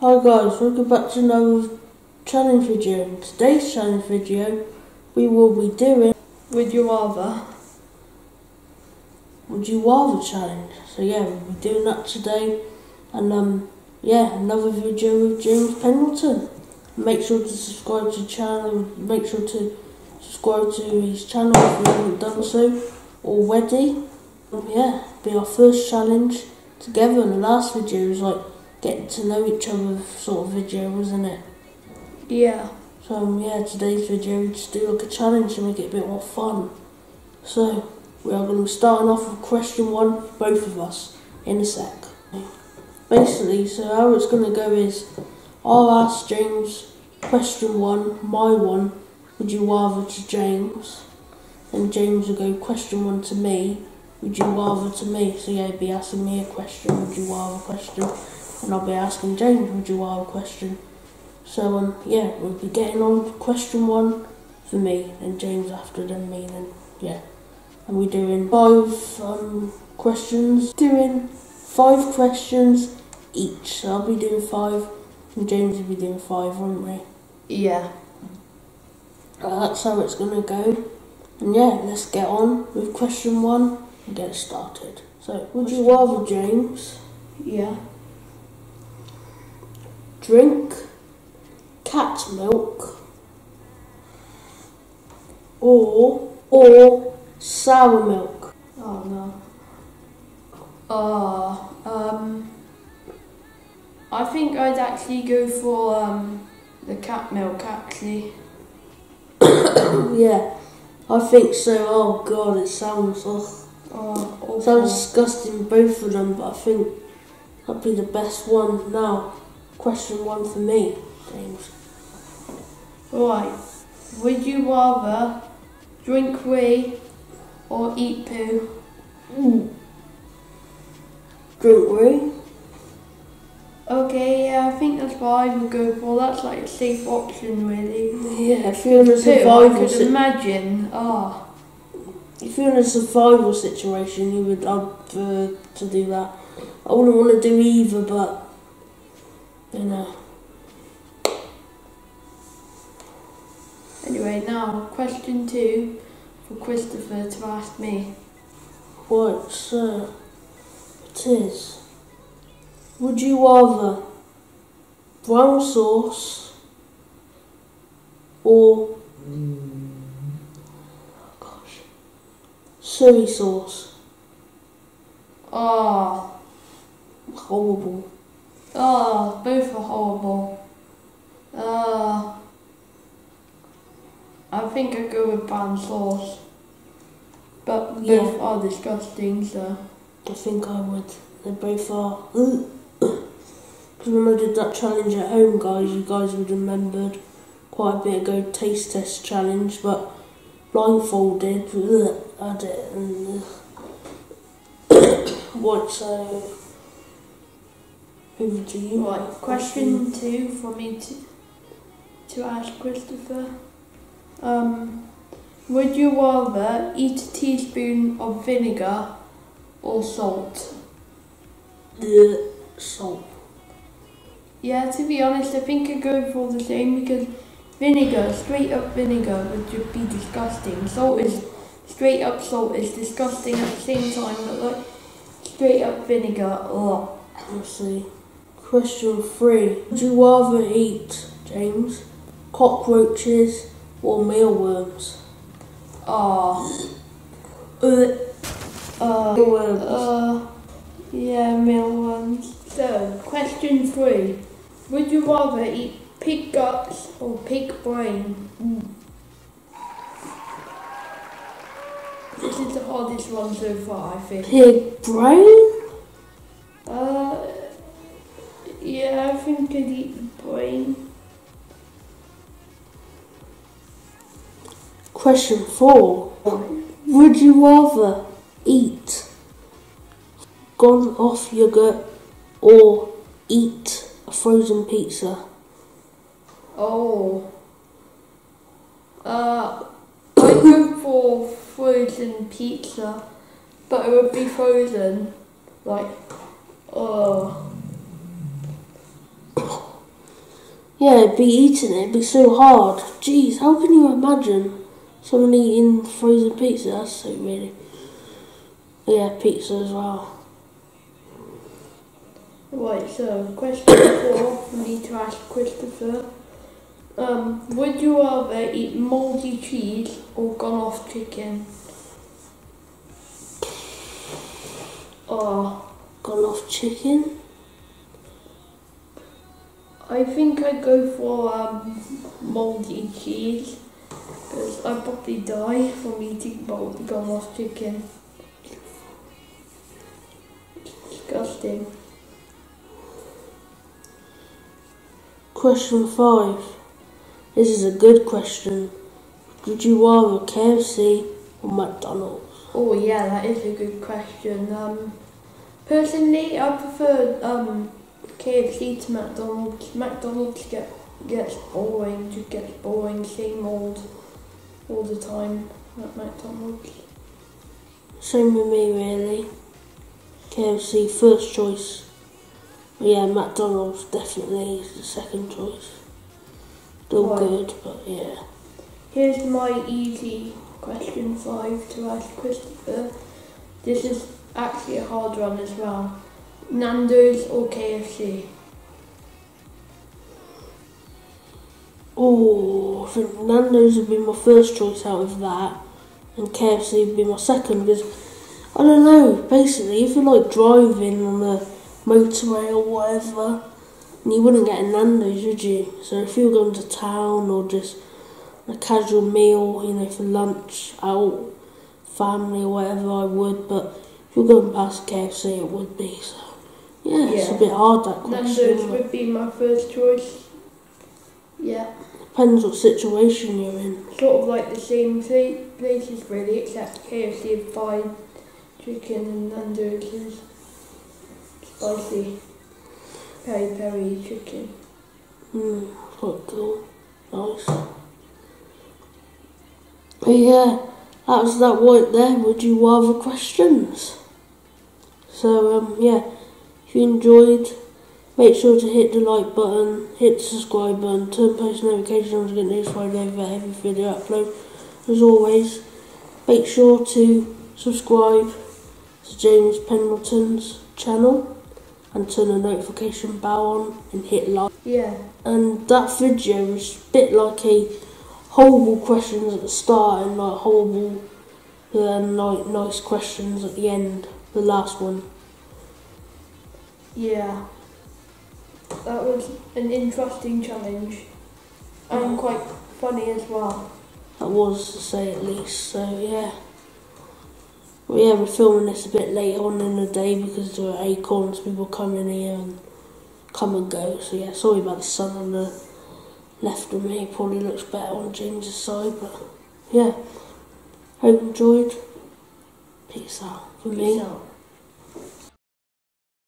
Hi guys, welcome back to another challenge video. In today's challenge video, we will be doing Would you rather? Would You Rather challenge. So yeah, we'll be doing that today. And um, yeah, another video with James Pendleton. Make sure to subscribe to the channel. Make sure to subscribe to his channel if you haven't done so already. Um, yeah, be our first challenge together. And the last video was like getting to know each other sort of video, wasn't it? Yeah. So um, yeah, today's video we just do like a challenge to make it a bit more fun. So we are going to be starting off with question one, both of us, in a sec. Basically, so how it's going to go is, I'll ask James question one, my one, would you rather to James, then James will go question one to me, would you rather to me. So yeah, he'd be asking me a question, would you rather question, and I'll be asking James, would you rather question. So um, yeah, we'll be getting on question one for me, and James after, then me, then yeah. And we're doing five um, questions, doing five questions each. So I'll be doing five, and James will be doing five, won't we? Yeah. Uh, that's how it's gonna go. And yeah, let's get on with question one and get started. So, would you rather, James, Yeah. Drink cat milk or or sour milk? Oh no. Oh, um. I think I'd actually go for um the cat milk actually. yeah, I think so. Oh god, it sounds ugh. Oh, awful. sounds disgusting both of them, but I think that'd be the best one. Now, question one for me, James. Right. Would you rather drink wee or eat poo? Drink wee. Okay, yeah, I think that's what I would go for. That's like a safe option, really. Yeah, if you're in a Poo, I survival could si- imagine. Ah. if you're in a survival situation, you would opt for to do that. I wouldn't want to do either, but you know. Anyway, now question two for Christopher to ask me. What, sir? It is. Would you rather brown sauce or gosh, soy sauce? Oh, Horrible. Oh, both are horrible. Uh, I think I go with brown sauce. But both Yeah. are disgusting, so. I think I would. They both are. Because when I did that challenge at home, guys, you guys would have remembered quite a bit ago taste test challenge, but blindfolded, ugh, I did it. And, ugh. what, so. Over to you. Right, question two for me to, to ask Christopher. Um, would you rather eat a teaspoon of vinegar or salt? The salt. Yeah, to be honest, I think I go for the same because vinegar, straight up vinegar, would just be disgusting. Salt is straight up salt is disgusting at the same time, but like straight up vinegar. Let's see. Question three. Would you rather eat, James, cockroaches or mealworms? Ah, Uh, uh, mealworms. uh, yeah, mealworms. So, question three. Would you rather eat pig guts or pig brain? This is the hardest one so far, I think. Pig brain? Uh, yeah, I think I'd eat the brain. Question four. Would you rather eat gone off yogurt or eat a frozen pizza? Oh. Uh, I'd go for frozen pizza, but it would be frozen. Like, oh. Yeah, be eating it, it'd be so hard. Jeez, how can you imagine someone eating frozen pizza? That's so really. Yeah, pizza as well. Right, so question four for need to ask Christopher. Um, would you rather eat mouldy cheese or gone off chicken? Oh, Gone off chicken? I think I'd go for um, mouldy cheese because I'd probably die from eating gone off chicken. Disgusting. Question five. This is a good question. Would you rather KFC or McDonald's? Oh yeah, that is a good question. Um, personally, I prefer um, KFC to McDonald's. McDonald's get gets boring, just gets boring, same old all the time at McDonald's. Same with me, really. KFC first choice. But yeah, McDonald's definitely is the second choice. Still Right. good, but yeah. Here's my easy question five to ask Christopher. This is actually a hard one as well. Nando's or KFC? Oh, think Nando's would be my first choice out of that, and KFC would be my second because I don't know. Basically, if you're like driving on the motorway or whatever, and you wouldn't get a Nando's, would you? So if you were going to town or just a casual meal, you know, for lunch, out, family or whatever, I would. But if you're going past KFC, it would be. So yeah, it's a bit hard that question. Nando's would be my first choice. Yeah. Depends what situation you're in. sort of like the same pla- places really, except KFC is fine chicken and Nando's is spicy peri peri chicken. Mm, quite cool. Nice. But yeah, that was that right there. Would you rather questions? So um yeah, if you enjoyed, make sure to hit the like button, hit the subscribe button, turn post notifications on to get notified over every video upload. As always, make sure to subscribe to James Pendleton's channel and turn the notification bell on and hit like. Yeah, And that video was a bit like a horrible questions at the start and like horrible then like nice questions at the end. The last one. Yeah. That was an interesting challenge and mm-hmm. quite funny as well. That was to say at least. So yeah. Well, yeah, we're filming this a bit later on in the day because there are acorns, people come in here and come and go. So yeah, sorry about the sun on the left of me. Probably looks better on James's side, but yeah. Hope you enjoyed. Peace out for me. Out.